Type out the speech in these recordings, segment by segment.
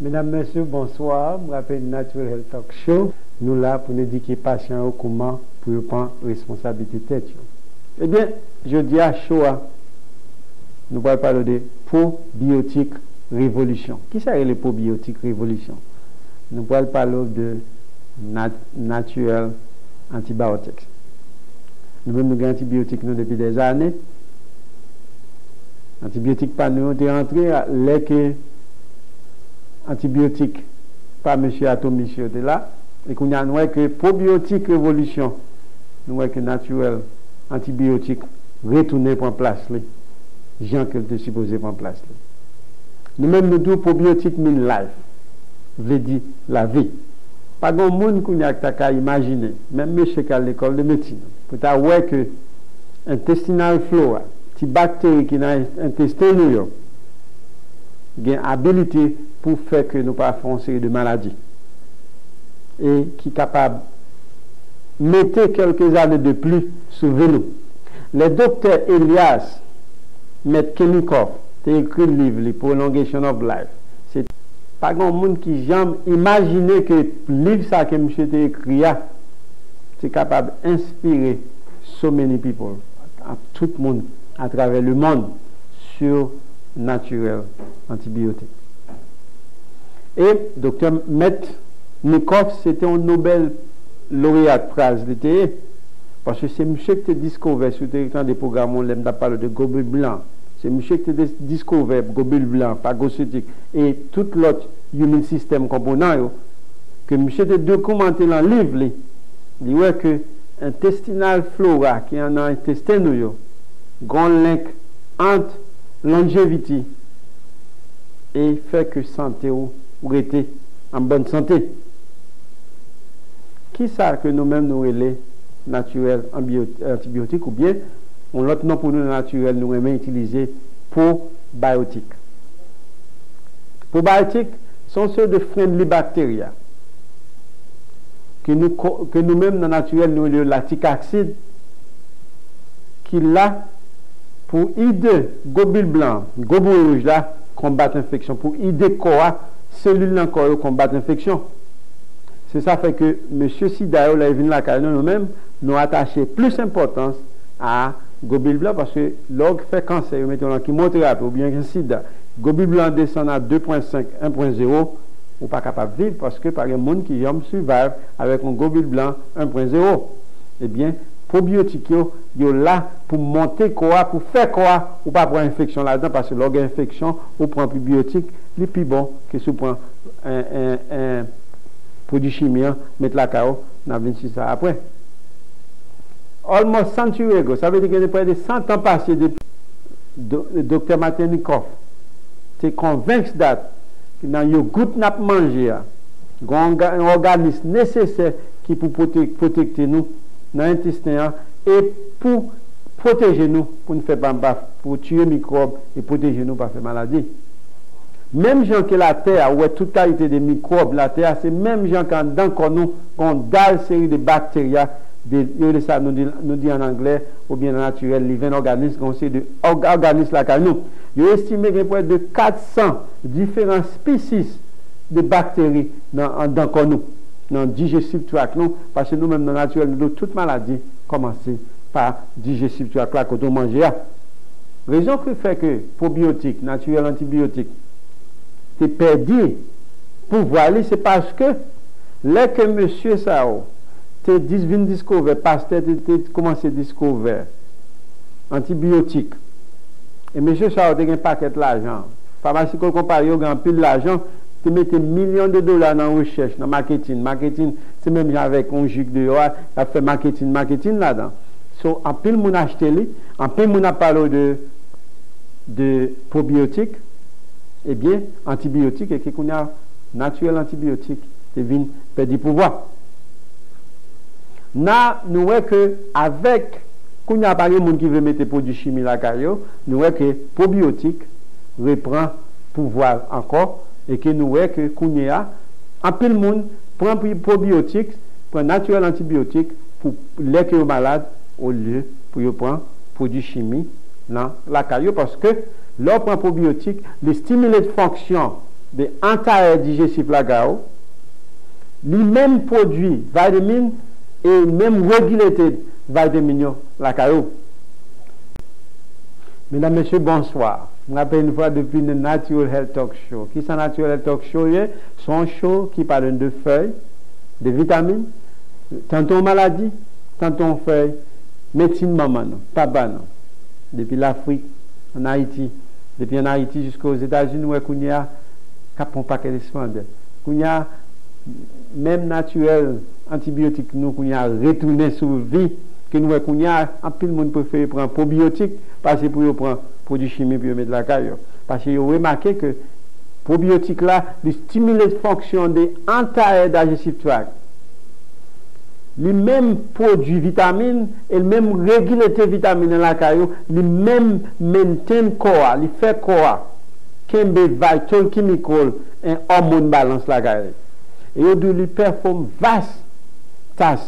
Mesdames, Messieurs, bonsoir. Je m'appelle Natural Health Talk Show. Nous là pour nous éduquer patients au comment pour prendre responsabilité. Eh bien, je dis à Shoah, nous allons parler de probiotique révolution. Qui serait le probiotique révolution? Nous allons parler de nat naturel antibiotics. Nous avons des antibiotiques depuis des années. Antibiotiques pas nous, on est rentré les que antibiotiques par M. Atomi de là. Et qu'on a nous que probiotique révolution, nous que naturel antibiotique retourner pour place. Jean que tu supposé prendre place. Nous-mêmes, nous disons probiotique mean life. Veut dire la vie. Pas grand monde qui a qu'à imaginer, même monsieur qui l'école de médecine, pour voir que intestinal flora, ces bactéries qui dans l'intestin habilité pour faire que nous pas faire une série de maladies. Et qui est capable de mettre quelques années de plus sur nous. Le docteur Elias Metkenikov a écrit le livre, Prolongation of Life. C'est pas grand monde qui jamais imaginé que le livre ça que monsieur a écrit, c'est capable d'inspirer so many people, à tout le monde, à travers le monde, sur naturel antibiotique. Et docteur Metkenikov, c'était un Nobel lauréat phrase l'été. Parce que c'est monsieur qui a découvert sur le territoire des programmes, on a parlé de globules blancs. C'est monsieur qui a découvert globules blancs, phagocytiques et tout l'autre human system component que monsieur a documenté dans le livre. Il dit que intestinal flora qui est dans l'intestin, grand lien entre longévité et fait que santé ou en bonne santé. Qui ça que nous-mêmes nous relais naturel antibiotique ou bien on l'autre nom pour nous naturel nous aimons utiliser pour biotique. Pour biotique sont ceux de friendly bactéries que nous que nous-mêmes dans naturel nous le lactic acide qui là pour aider globules blancs, globules rouges là combattre l'infection pour aider quoi cellules encore combattre l'infection. C'est ça fait que M. Sidayo, là, est venu la nous-mêmes, nous attacher plus d'importance à Gobile blanc parce que l'orgue fait cancer, mettons qui monte ou bien un sida. Gobile blanc descend à 2.5, 1.0, ou pas capable de vivre parce que par exemple, monde qui aime survivre avec un gobile blanc 1.0. Eh bien, probiotiques, yo là pour monter quoi, pour faire quoi, ou pas pour infection là-dedans parce que l'orgue infection, ou prend probiotique, les plus bon que si on prend un, produit chimique, mettre la cao, on a 26 ça après. Almost century ago, ça veut dire qu'il y a près de 100 ans passés depuis le docteur Matenikov, tu convaincu that dans le goutte n'a manger, un organisme nécessaire qui pour protéger nous dans l'intestin et pour protéger nous, pour ne faire pas pour tuer les microbes et protéger nous par faire maladie. Même gens que la terre, est toute qualité des microbes, la terre, c'est même gens qui dans nous, qu'on dalle série de bactéries nous dit, en anglais ou bien en naturel, les 20 organismes, on sait de organismes là nous. Il estime qu'il y a près de 400 différentes spécies de bactéries dans, nous, digestive tract nous, parce que nous-mêmes dans le naturel, nous toute maladie commencer par digestive tract là quand on mange. Raison qui fait que probiotique, naturel antibiotique, c'est perdu pour voir, c'est parce que, là que monsieur Sao, te dis vin discover, pasteur te commencé à découvrir antibiotiques. Et monsieur Charles a un paquet d'argent. Pharmacie qu'on compare, il a pile d'argent, tu mets millions de dollars dans la recherche, dans le marketing. Marketing, c'est même avec jus de a fait marketing, marketing là-dedans. So, en pile, mon acheté, en pile, mon a parlé de, probiotiques, eh bien, antibiotiques, et qu'on a naturel antibiotique, c'est vient perdre pouvoir. Na, nous voyons que avec quand il n'y a pas de monde qui veut mettre des produits chimiques la caillou, nous voyons que probiotique reprend pouvoir encore et que nous voyons que quand il y a un peu de monde prend probiotique, prend naturel antibiotique pour les malades au lieu pour prendre produits chimiques dans la caillou parce que l'on prend probiotique, les stimuler de fonction de anti-digestif la gao, li même produit vitamine et même regulated vitamine la gao. Mesdames, Messieurs, bonsoir. Je rappelle une fois depuis le Natural Health Talk Show. Qui c'est Natural Health Talk Show un show qui parle de feuilles, de vitamines, tantôt maladie, tantôt feuilles, médecine maman, papa. Depuis l'Afrique, en Haïti, depuis en Haïti jusqu'aux États-Unis, où il y a un paquet de soins. Y a même naturel antibiotique, nous, qu'on a retourné sur vie, que nous, qu'on a, un peu de monde préfère prendre probiotique, parce que pour prendre produits chimiques pour mettre la caille. Parce que vous remarqué que probiotique là, il stimule la fonction des anti-digestive tract les mêmes produits vitamines et le même régule les vitamines dans la caillou, les mêmes maintiennent quoi, les fait quoi, qu'un vital chemical, un hormone balance la caillou. Et il doit performe vaste tâche.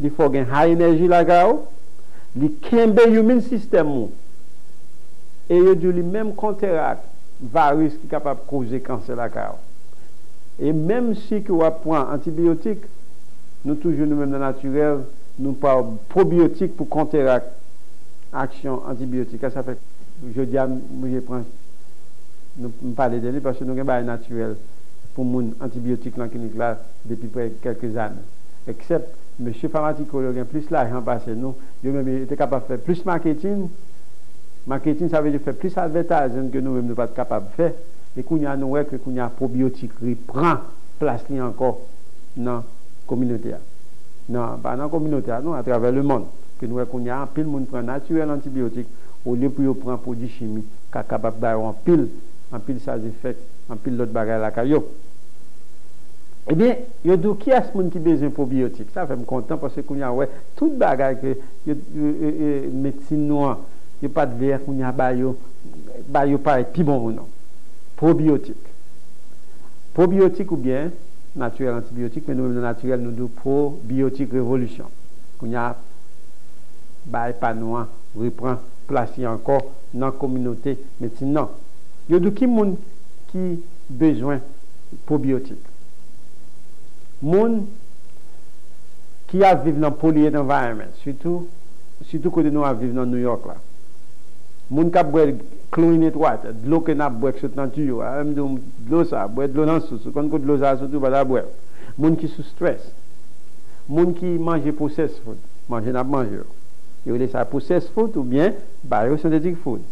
Il faut une high énergie la caillou, il kembe human system et il doit même contracter virus qui capable causer cancer la. Et même si vous prenez antibiotiques, nous toujours nous-mêmes dans naturel, nous parlons probiotiques pour contrer l'action antibiotique. Je dis je prends, nous parler de lui parce que nous avons un naturel pour mon antibiotique dans clinique depuis quelques années. Except, monsieur pharmacologue a plus l'argent passé, nous, il était capable de faire plus marketing. Marketing, ça veut dire faire plus advertising que nous-mêmes, nous pas capables de faire. Et qu'on a, nous, que qu'on a probiotique, il prend place encore dans communauté. Non, pas dans la communauté, non, à travers le monde. Que nous qu'on a un pile monde prend naturel antibiotique au lieu pour prendre produits chimiques qui sont capables d'avoir en pile, en pile ça effets, en pile d'autres bagages la caillou. Eh bien, il y a qui est ce monde qui besoin de probiotiques Ça fait me content parce que qu'on y a ouais, tout bagage que médecine noire, il n'y a pas de verre qu'on y a bayo, bayo pas plus bon non. Probiotiques. Probiotiques ou bien naturel antibiotique, mais nous, naturel, nous avons probiotique révolution. Qu'on y a, bah, pas noir, reprend place encore dans la communauté médecine. Non. Il y a qui monde moun ki a viv nan polluted environment, sütou, sütou kote nou a viv nan New York la. Moun ka bwe chlorinated water, dlo ke na bwe sot nan tuyo, a mdou um, dlo sa, bwe dlo nan sou, sou kon kote dlo sa sotou bada bwe. Moun ki sou stres, moun ki manje processed food, manje nan manje yo. Yo le sa processed food ou bien biosynthétique food.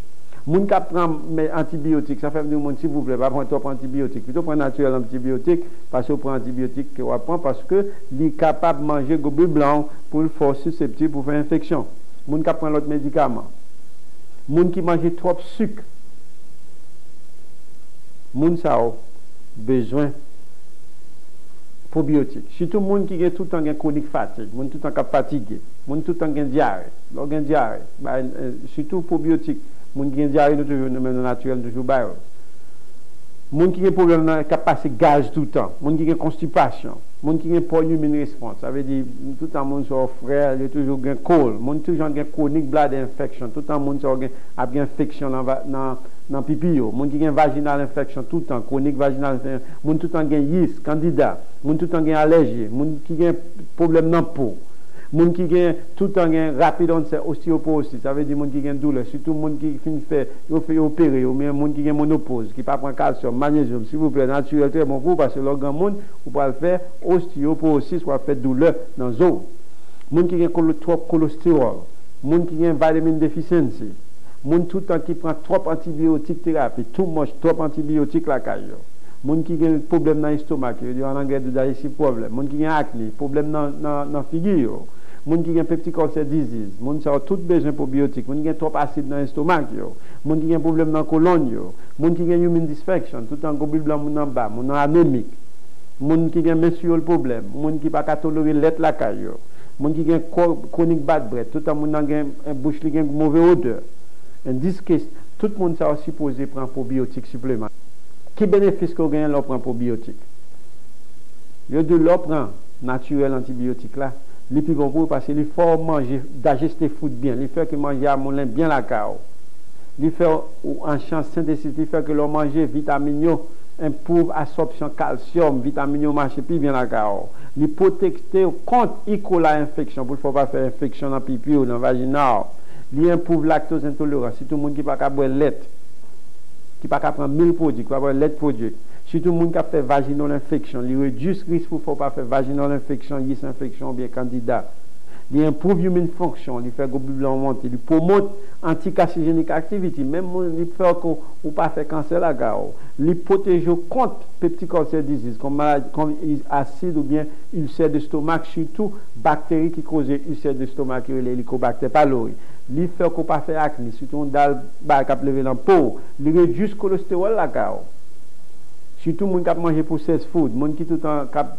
Moun qui prend antibiotiques, ça fait du monde s'il vous plaît, pas prendre trop antibiotiques, plutôt prendre naturel antibiotique parce que prend antibiotique que on prend parce que il est capable de manger gobe blanc pour le force susceptible pour faire infection. Moun qui prend l'autre médicament gens qui mange trop de sucre, moun ça a besoin probiotiques. Surtout gens qui ont une chronique fatigue, moun tout le temps fatigué, moun tout le temps une diarrhée. Leur diarrhée, bah, Moun ont diarrhée nous toujours même naturel toujours bah. Moun qui ont problème de capacité gaz tout le temps, moun qui ont constipation. Gens qui ont une response, ça veut dire tout le monde sont frère, il a toujours un col, moun toujours une chronique bladder infection, tout le monde a une infection dans dans dans pipi yo, moun qui une vaginal infection tout le temps, chronique vaginal moun tout le temps gen yeast, candida, moun tout le temps gen allergie, moun qui ont problème dans peau gens qui ont tout le temps rapide onset ostéoporose, ça veut dire gens qui ont douleur, surtout gens qui finissent fait, ils fait opérer, ou bien gens qui ont monopause, qui pas prendre calcium, magnésium, s'il vous plaît, naturel très bon pour parce que l'organe monde, vous pouvez le faire ostéoporose, soit fait douleur dans les os. gens qui ont trop cholestérol, gens qui ont vitamine déficiency, gens tout temps qui prend trop antibiotiques thérapie, tout mange trop antibiotiques la caille. gens qui ont problème dans l'estomac, en anglais de digestive problème, gens qui ont acné, problème dans la figure, gens qui ont petit cancer disease, qui ont tout gens qui ont trop acide dans l'estomac, gens qui ont problème dans la colonne, gens qui ont human dysfunction, tout en globule blanc, en bas, gens anémique, gens qui ont menstrual problème, gens qui ne peuvent pas tolérer l'être la caille, gens qui ont chronique bad breath, tout en gens qui ont bouche qui ont mauvaise odeur. En ce cas, tout monde est supposé prendre probiotiques supplémentaires. Qui bénéficie qu'on gagne l'on prend probiotiques Il y a de l'on prend naturel antibiotique là qu'il faut manger, digester food bien, il faut manger à moulin bien la cao. Il fait en chance synthétique, il fait que l'on mange vitamines improuve absorption calcium, vitamine marché puis bien la cao. Li protecte contre E. coli infection pour ne pas faire infection dans pipi ou dans vaginal. Li improuve lactose intolérance. Si tout le monde qui pas qu'à boire lait, qui pas qu'à prendre 1000 produits, qui pas boire Sitou moun ka fe vaginol infeksyon, li redus ris pou fò pa fe vaginol infeksyon, yis infeksyon ou bien kandida. Li improve human function, li fe gobi blan monte, li promote anti-carcinogenic activity, men moun li fe ou, ou pa fe kanser la ga ou. Li protejo kont peptic ulcer disease, kon asid ou bien ulcer de stomak, sitou bakteri ki koze ulcer de stomak yo le helicobacter pylori. Li fe ou pa fe akne, sitou on dal bak ap leve lan pou, li redus kolesterol la ga ou. Surtout moun manger pour 16 food, moun qui tout le temps cap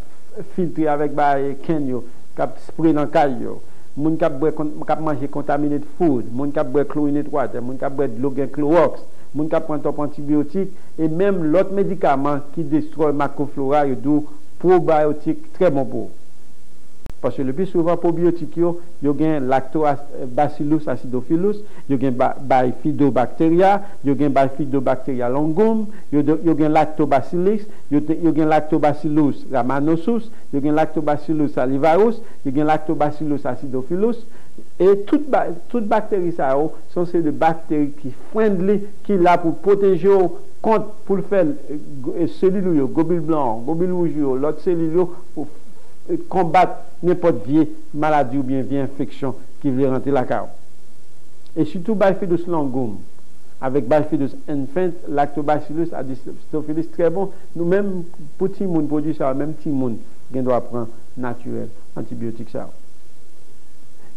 filtré avec ba kenyo kap spray dans caille yo. Moun kap boire kap manger contaminé de food moun kap boire chlorinated water moun kap boire de l'eau gen chlorox moun kap prend top antibiotique et même l'autre médicament qui détruit macroflora yo dou probiotique très bon pour parce que le plus souvent probiotique yo yo gen lactobacillus acidophilus yo gen bifidobacteria yo gen bifidobacteria longum yo, yo gen lactobacillus yo, yo gen lactobacillus rhamnosus yo gen lactobacillus salivarus yo gen lactobacillus acidophilus. Et toutes toute bactéries ça sont ces bactéries qui friendly qui là pour protéger contre pour faire euh, cellules globules blancs globules rouges l'autre cellules pour combattre n'importe vieille maladie ou bien vieille infection qui vient rentrer la carte. Et surtout, Bifidus langum, avec Bifidus infant, lactobacillus adistophilus, très bon. Nous-mêmes, pour monde produit ça, même on doit prendre naturel, antibiotique ça.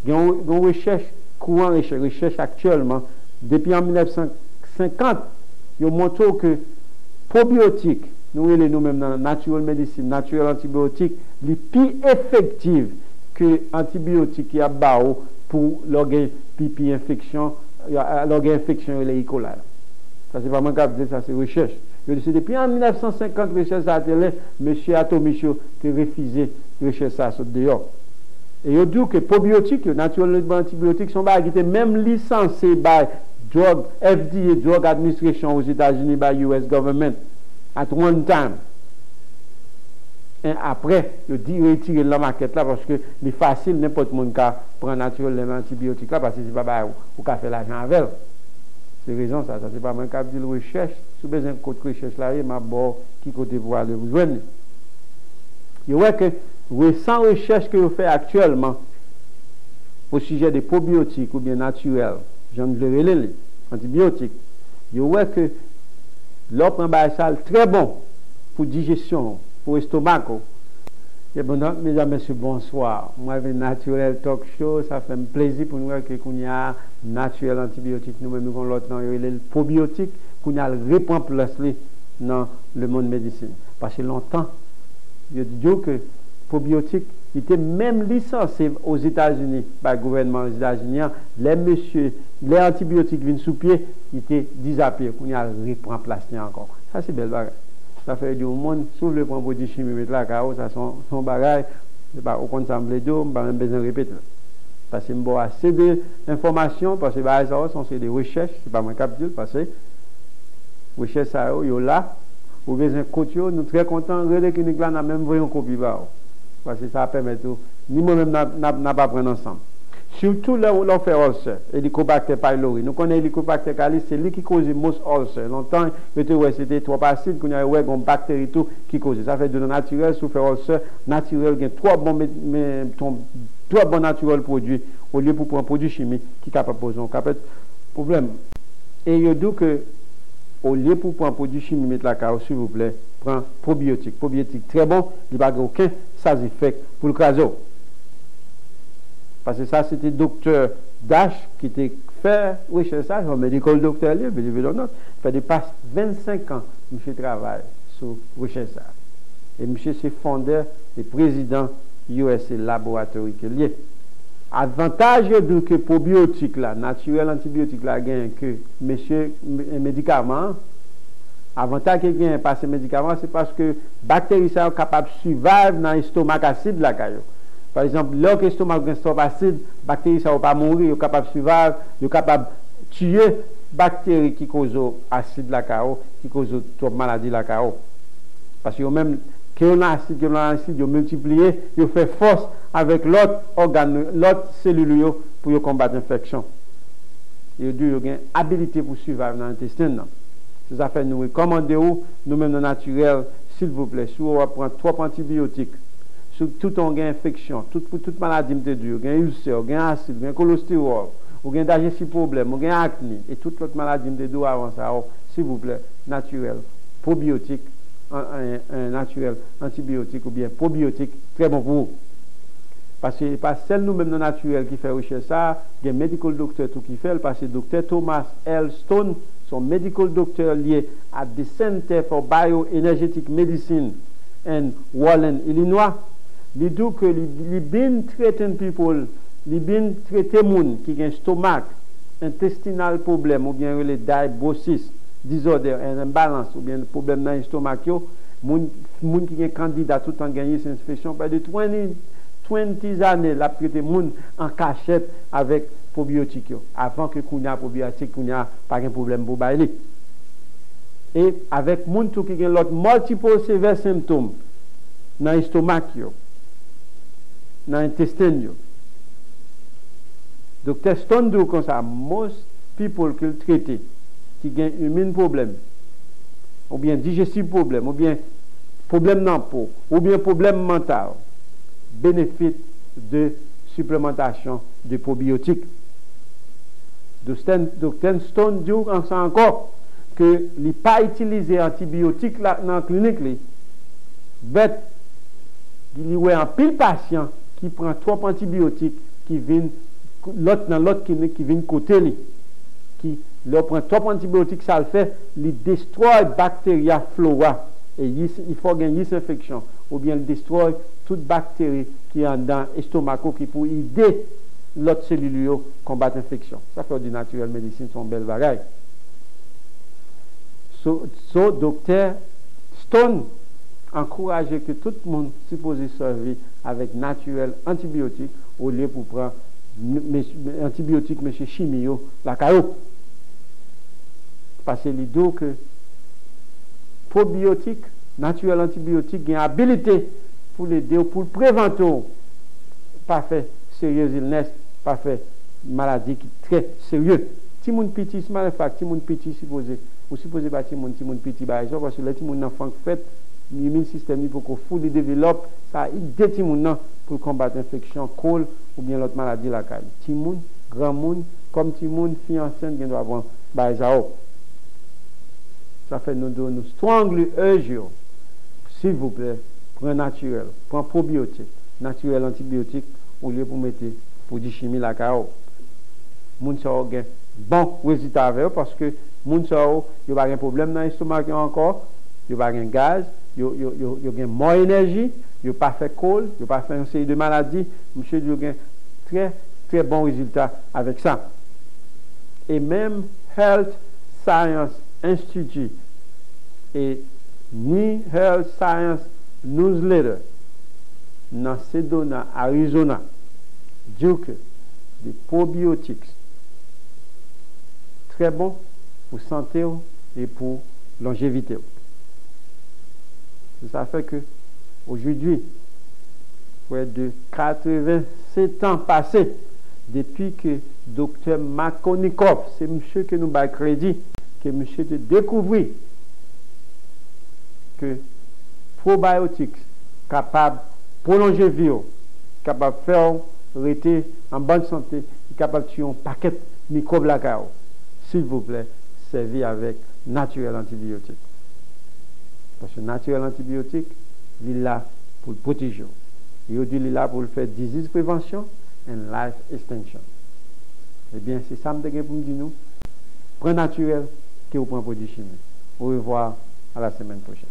Il y une recherche, courant recherche, recherche actuellement, depuis en 1950, il montre que probiotiques, nous nous-mêmes dans la natural medicine, natural antibiotique, les plus effective que antibiotiques y a pour l'organe pipi infection, l'organe infection et E. Ça, c'est mon cas ça, c'est recherche. C'est depuis en 1950, recherche à M. Atomicho qui a refusé recherche ça dehors. Et il dit que les probiotiques, naturellement antibiotiques, sont même licenciés par FDA, Drug Administration aux États-Unis, par US government, at one time. Et après, je dis retirer la maquette là parce que c'est facile, n'importe qui prendre naturellement l'antibiotique là parce que c'est pas ou qu'à faire l'argent avec. C'est raison ça, ça c'est pas moi qui dit recherche. Si vous besoin de recherche là, il m'a bon qui côté pour aller vous joindre. Je vois que sans recherche que vous faites actuellement au sujet des probiotiques ou bien naturels, j'en veux les antibiotiques, je vois que l'autre un très bon pour digestion pour estomac. Et bon, mesdames, messieurs, bonsoir. Moi, je Naturel Talk Show. Ça fait un plaisir pour nous que nous a naturel antibiotique. Nous, nous avons l'autre nom, le probiotique, qu'on a répond place dans le monde médecine. Parce que longtemps, je dis que probiotique était même licencié aux États-Unis par le gouvernement des États-Unis. Les messieurs, les antibiotiques viennent sous pied, ils étaient disappearés. Qu'on a reprend place encore. Ça, c'est belle bagarre ça fait du monde, sauf le point produit chimique là, car ça son, bagage, c'est pas au compte d'eau, pas même besoin de répéter. Parce que je assez d'informations, parce que bah, ça sont des recherches, c'est pas mon capture, parce que recherches ça, yo là, ou besoin de nous très contents, Relais Clinique là, n'a même une copie, parce que ça permet tout, ni moi-même n'a pas ensemble. Surtout l'on fait ulcer, Helicobacter pylori. Nous connaissons Helicobacter pylori, c'est lui qui cause most ulcer. Longtemps, c'était trop acide, qu'on a ouais, une bactérie tout qui cause. Ça fait de naturel, sous faire ulcer, naturel, il y a trois bons, trois bons naturels produits, au lieu pour prendre un produit chimique qui capable poser un problème. Et il dit que, au lieu pour prendre un produit chimique, mettre la carte, s'il vous plaît, prends probiotique. Probiotique très bon, il n'y a pas aucun side effect pour le caso. Parce que ça, c'était docteur Dash qui était fait recherche ça, un médical docteur, il fait des 25 ans, monsieur travaille sur recherche ça. Et monsieur c'est fondeur et président USA Laboratory lié. Avantage de que probiotique là, naturel antibiotique là, que monsieur médicament, avantage qu'il gagne par ces médicaments, c'est parce que bactéries sont capables de survivre dans l'estomac acide par exemple, lorsque l'estomac est acide, bactéries ne vont pas mourir, sont capables de survivre, sont capables de tuer bactéries qui causent acide la qui causent trop maladie la Parce que même, que on acide, que on acide, ils multiplié, ils fait force avec l'autre organe, l'autre cellule pour combattre l'infection. Ils ont une habilité pour survivre dans l'intestin. Ça fait nous recommander nous-mêmes dans naturel, s'il vous plaît, si vous prenez trois antibiotiques, sur tout on a infection, toute, toute maladie de dure, un ulcère, un acide, un cholestérol, ou un digestif problème, ou acné, et toute autre maladie de dure avant ça, s'il vous plaît, naturel, probiotique, un, naturel, antibiotique ou bien probiotique, très bon pour vous. Parce que pas celle nous-mêmes naturel qui fait recherche ça, il y a un medical docteur tout qui fait, parce que docteur Thomas L. Stone, son medical docteur lié à the Center for Bioenergetic Medicine en Wallen, Illinois, il dit que les bien traiter people, les bien traiter gens qui ont un stomac, intestinal problème ou bien les diabrosis, disorder, un imbalance ou bien un problème dans l'estomac, les gens qui ont candidat tout en gagné cette infection, pas de 20, 20 années, la traité gens en cachette avec avant que Kounia probiotique Kounia pas un problème pour bailler. Et avec gens qui ont l'autre multiple symptômes dans l'estomac, dans l'intestin. Docteur Stone dit comme ça, most people qui traitent, qui ont un problème, ou bien digestif problème, ou bien problème dans peau, ou bien problème mental, bénéficient de supplémentation de probiotiques. Docteur Stone dit encore que n'est pas utilisé antibiotiques dans la clinique, mais il y a un pile patient qui prend trois antibiotiques qui viennent dans l'autre clinique qui vient côté lui qui leur prend trois antibiotiques ça le fait il détruit bactéries flora. Et il faut gagner cette infection. Ou bien il détruit toute bactérie qui est dans l'estomac qui pour aider l'autre cellule combattre l'infection. Ça fait du naturel médecine son bel bagaille so, so docteur Stone encourager que tout le monde supposé servir avec naturel antibiotique au lieu pour prendre antibiotique mais chimie la caillou parce que l'idée que probiotique naturel antibiotique une habilité pour l'aider pour le prévenir. Pas sérieux illness pas fait maladie qui très sérieux si mon petit mal fait si mon petit supposé ou supposé pas si mon petit bah parce que le petit mon enfant fait l'immune système il faut fout développe ça aide pour combattre l'infection col ou bien l'autre maladie la caille ti moun grand comme ti moun fille bien doit avoir ba ça fait nous nous strongly urge s'il vous plaît un naturel un probiotique naturel antibiotique au lieu pour mettre pour du chimie la caille moun ça bon résultat avec parce que moun ça il y a pas problème dans l'estomac encore il y a pas gaz il y a moins d'énergie, il n'y a pas fait col, a pas fait série de maladies. Monsieur, il y a très, très bon résultat avec ça. Et même Health Science Institute et ni Health Science Newsletter dans Sedona, Arizona, disent que des probiotiques très bons pour santé et pour longévité. Ça fait que aujourd'hui, près de 87 ans passés, depuis que docteur Makonikov, c'est monsieur que nous avons crédit, que monsieur a découvert que probiotiques capables prolonger vie, capables de faire rester en bonne santé, capables de tuer un paquet de microbes la S'il vous plaît, servi avec naturel antibiotique. Parce que naturel antibiotique, il est là pour le protéger. Il dit là pour le faire disease prévention et life extension. Eh bien, c'est ça que je pour me dire nous. Prenez naturel que vous prenez produit chimique. Au revoir à la semaine prochaine.